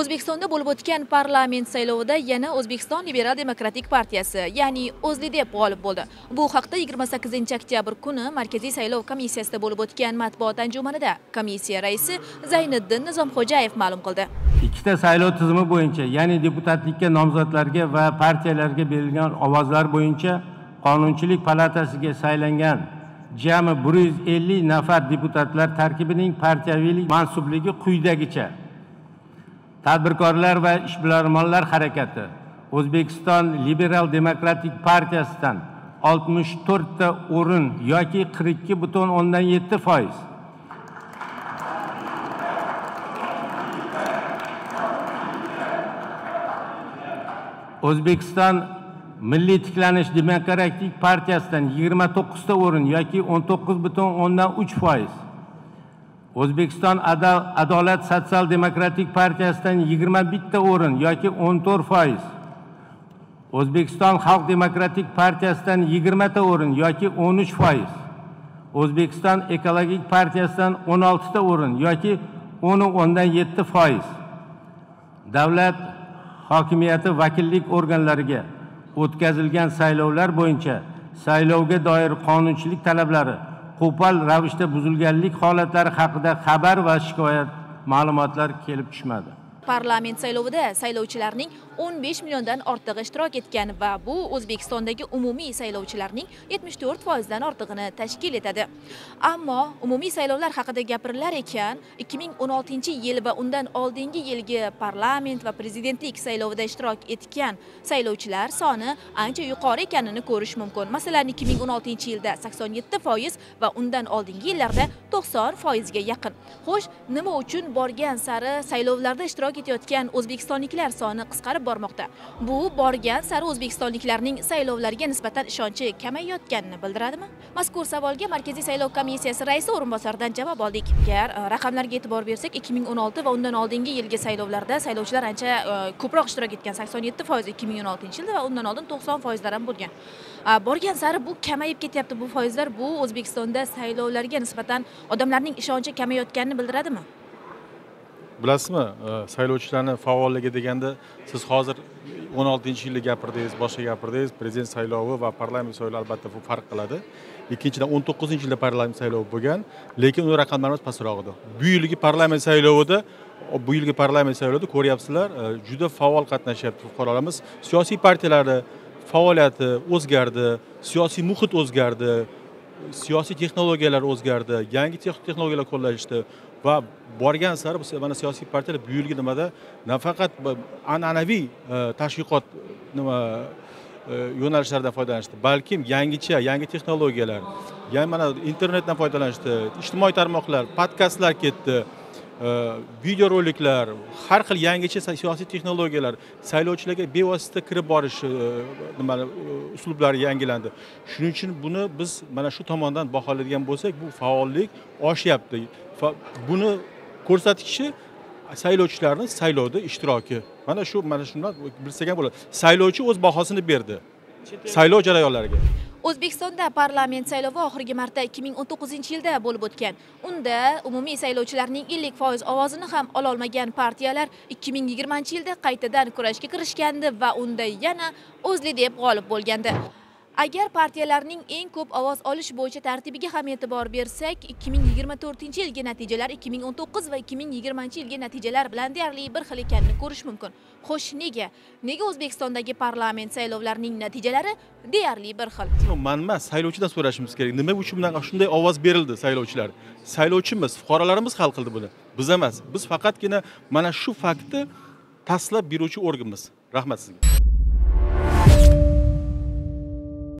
o'zbekistonda bo'lib o'tgan parlament saylovida yana o'zbekiston liberal demokratik partiyasi ya'ni o'zlidep g'olib bo'ldi. Bu haqda 28 oktyabr kuni markaziy saylov komissiyasida bo'lib o'tgan matbuot anjumanida komissiya raisi zayniddin nizomxo'jayev ma'lum qildi. Ikkita saylov tizimi bo'yicha ya'ni deputatlikka nomzodlarga va partiyalarga berilgan ovozlar bo'yicha qonunchilik palatasiga saylangan jami bir yuz ellik nafar deputatlar tarkibining partiyaviylik mansubligi quyidagicha tadbirkorlar va ishbilarmonlar harakati. O'zbekiston liberal demokratik partiyasidan oltmish to'rtta o'rin yoki qirq ikki butun o'ndan yetti foiz. O'zbekiston milliy tiklanish demokratik partiyasidan yigirma to'qqizta o'rin yoki o'n to'qqiz butun o'ndan uch foiz. O'zbekiston adolat sotsial demokratik partiyasidan yigirma bitta o'rin yoki o'n to'rt foiz. O'zbekiston xalq demokratik partiyasidan yigirmata o'rin yoki o'n uch foiz. O'zbekiston ekologik partiyasidan o'n oltita o'rin yoki o'n o'ndan yetti foiz. Davlat hokimiyati vakillik organlariga o'tkazilgan saylovlar bo'yicha saylovga doir qonunchilik talablari qo'pol ravishda buzilganlik holatlari haqida xabar va shikoyat ma'lumotlar kelib tushmadi. Parlament saylovida saylovchilarning 15 milliondan ortig'i ishtirok etgan va bu o'zbekistondagi umumiy saylovchilarning 74 foizdan ortig'ini tashkil etadi. Ammo umumiy saylovlar haqida gapirilar ekan 2016 yil va undan oldingi yilgi parlament va prezidentlik saylovida ishtirok etgan saylovchilar soni ancha yuqori ekanini ko'rish mumkin. Masalan 2016 yilda 87 foiz va undan oldingi yillarda 90 foizga yaqin. Xo'sh nima uchun borgan sari saylovlarda ishtirok etayotgan o'zbekistonliklar soni qisqarib bormoqda. Bu borgan sari o'zbekistonliklarning saylovlarga nisbatan ishonchi kamayayotganini bildiradimi? Mazkur savolga markaziy saylov komissiyasi raisi o'rinbosaridan javob oldik. Agar e, raqamlarga e'tibor bersak 2016 va undan oldingi yilgi saylovlarda saylovchilar ancha e, ko'proq ishtirok etgan. 87 foiz 2016 yilda va undan oldin 90 foizlar ham bo'lgan. E, borgan sari bu kamayib ketyapti. Bu foizlar bu o'zbekistonda saylovlarga nisbatan odamlarning ishonchi kamayayotganini bildiradimi? Bilasizmi? Saylovchilarni faolligi deganda siz hozir o'n oltinchi yilni gapirdingiz boshqa gapirdingiz prezident saylovi va parlament saylovi albatta bu farq qiladi. Ikkinchidan o'n to'qqizinchi yilda parlament saylovi bo'lgan lekin uni raqamlarimiz pastroq edi bu yilgi parlament saylovida bu yilgi parlament saylovida ko'ryapsizlar e, juda faol qatnashyapti fuqarolarimiz. Siyosiy partiyalarni faoliyati o'zgardi siyosiy muhit o'zgardi siyosiy texnologiyalar o'zgardi yangi texnologiyalar qo'llanishdi va borgan sari mana siyosiy partiyalar bu yilgi nimada nafaqat an'anaviy e, tashviqot e, nima e, yo'nalishlardan foydalanishdi balkim yangicha yangi texnologiyalar yana mana internetdan foydalanishdi ijtimoiy tarmoqlar podkastlar ketdi. Videoroliklar har xil yangicha siyosiy texnologiyalar saylovchilarga bevosita kirib borish e, nima e, uslublari yangilandi. Shuning uchun buni biz mana shu tomondan baholaydigan bo'lsak bu faollik oshyapti. Buni ko'rsatkichi saylovchilarni saylovda ishtiroki. Mana shu mana shundan bilsak ham bo'ladi. Saylovchi o'z bahosini berdi. Saylov jarayonlariga o'zbekistonda parlament saylovi oxirgi marta 2019 yilda bo'lib o'tgan. Unda umumiy saylovchilarning 50 foiz ovozini ham ololmagan partiyalar 2020 yilda qaytadan kurashga kirishgandi va unda yana o'zlidep g'olib bo'lgandi. Agar partiyalarning eng ko'p ovoz olish bo'yicha tartibiga ham e'tibor bersak 2024 yilgi natijalar 2019 va 2020 yilgi natijalar bilan deyarli bir xil ekanini ko'rish mumkin. Xo'sh nega? Nega o'zbekistondagi parlament saylovlarining natijalari deyarli bir xil? Man emas saylovchidan so'rashimiz kerak. Nima uchun bunaqa shunday ovoz berildi saylovchilar? Saylovchimiz fuqarolarimiz hal qildi buni. Biz emas biz faqatgina mana shu faktni tasdiqlab beruvchi organmiz. Rahmat sizga.